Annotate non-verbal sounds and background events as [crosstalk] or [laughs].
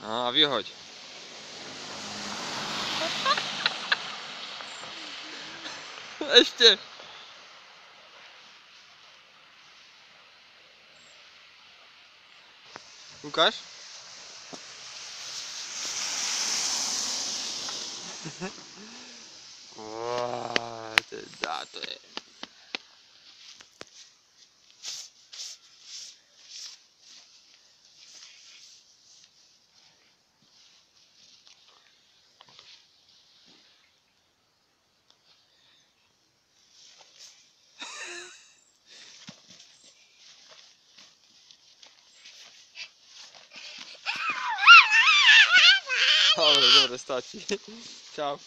A, wychodź. Weźcie. Łukasz? [laughs] O, ty daty. Aoleu, de unde stați? Ciao!